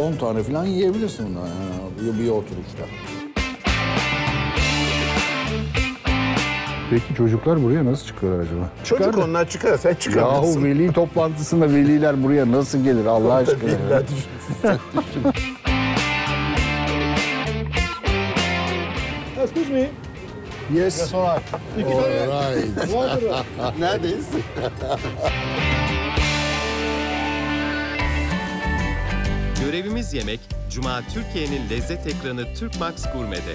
10 tane falan yiyebilirsin bundan yani bir oturuşta. Peki çocuklar buraya nasıl çıkıyorlar acaba? Çocuk Çıkar onlar çıkar. Sen Yahu çıkamıyorsun. veli toplantısında veliler buraya nasıl gelir Allah aşkına? ya? Excuse me. Yes. Alright. Neredeyiz? Görevimiz yemek, Cuma Türkiye'nin lezzet ekranı Türk Max Gurme'de.